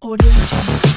Audio.